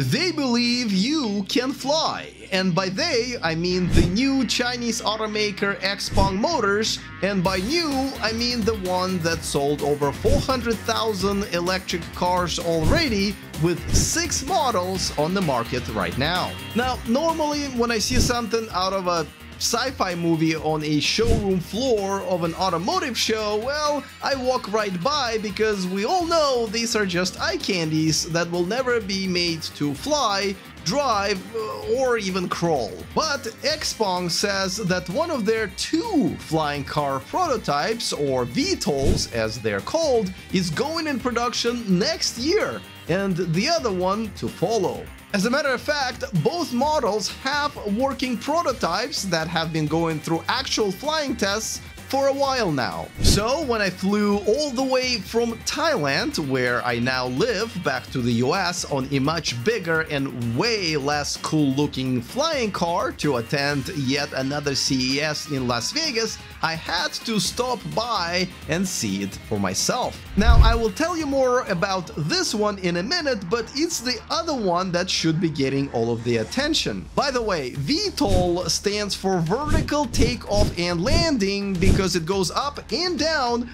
They believe you can fly, and by they, I mean the new Chinese automaker XPeng Motors, and by new, I mean the one that sold over 400,000 electric cars already with six models on the market right now. Now, normally when I see something out of a sci-fi movie on a showroom floor of an automotive show, well, I walk right by because we all know these are just eye candies that will never be made to fly, drive, uh, or even crawl. But XPeng says that one of their two flying car prototypes, or VTOLs as they're called, is going in production next year, and the other one to follow. As a matter of fact, both models have working prototypes that have been going through actual flying tests for a while now. So when I flew all the way from Thailand, where I now live, back to the US on a much bigger and way less cool looking flying car to attend yet another CES in Las Vegas, I had to stop by and see it for myself. Now I will tell you more about this one in a minute, but it's the other one that should be getting all of the attention. By the way, VTOL stands for Vertical Takeoff and Landing because because it goes up and down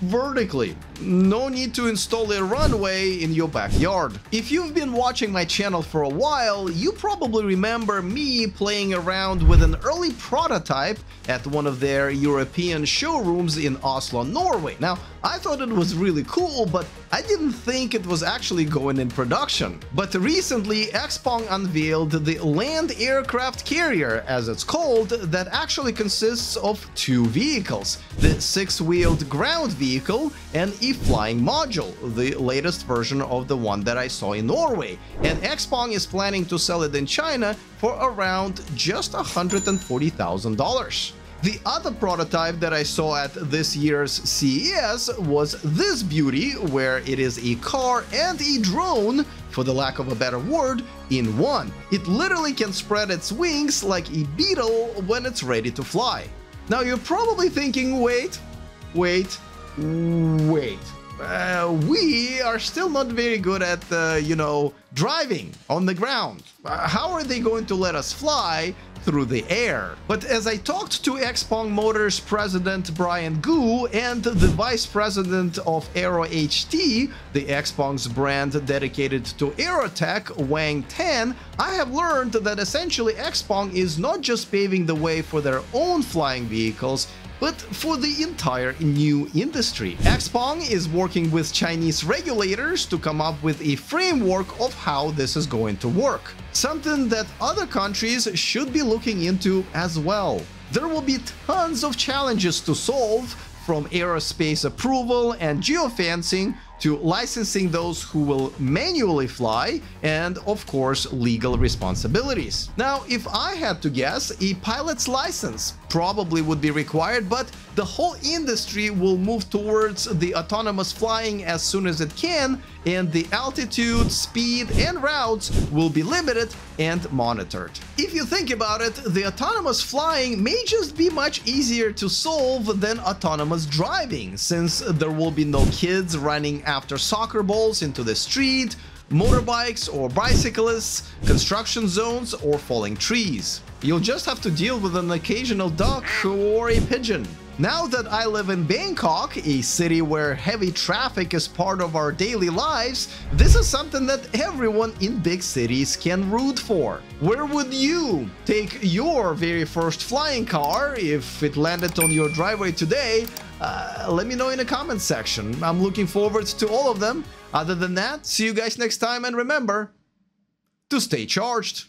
vertically. No need to install a runway in your backyard. If you've been watching my channel for a while, you probably remember me playing around with an early prototype at one of their European showrooms in Oslo, Norway. Now, I thought it was really cool, but I didn't think it was actually going in production. But recently, XPeng unveiled the land aircraft carrier, as it's called, that actually consists of two vehicles, the six-wheeled ground vehicle and a flying module, the latest version of the one that I saw in Norway. And XPeng is planning to sell it in China for around just $140,000. The other prototype that I saw at this year's CES was this beauty, where it is a car and a drone, for the lack of a better word, in one. It literally can spread its wings like a beetle when it's ready to fly. Now you're probably thinking, wait, wait, wait. Uh, we are still not very good at, uh, you know, driving on the ground. Uh, how are they going to let us fly through the air. But as I talked to XPeng Motors president Brian Gu and the vice president of Aero HT, the XPeng's brand dedicated to aerotech, Wang Tan, I have learned that essentially XPeng is not just paving the way for their own flying vehicles, but for the entire new industry. XPeng is working with Chinese regulators to come up with a framework of how this is going to work. Something that other countries should be looking into as well. There will be tons of challenges to solve from aerospace approval and geofencing to licensing those who will manually fly and of course legal responsibilities. Now if I had to guess, a pilot's license probably would be required but the whole industry will move towards the autonomous flying as soon as it can and the altitude, speed and routes will be limited and monitored. If you think about it, the autonomous flying may just be much easier to solve than autonomous driving since there will be no kids running after soccer balls into the street, motorbikes or bicyclists, construction zones or falling trees. You'll just have to deal with an occasional duck or a pigeon. Now that I live in Bangkok, a city where heavy traffic is part of our daily lives, this is something that everyone in big cities can root for. Where would you take your very first flying car if it landed on your driveway today? Uh, let me know in the comments section. I'm looking forward to all of them. Other than that, see you guys next time and remember to stay charged.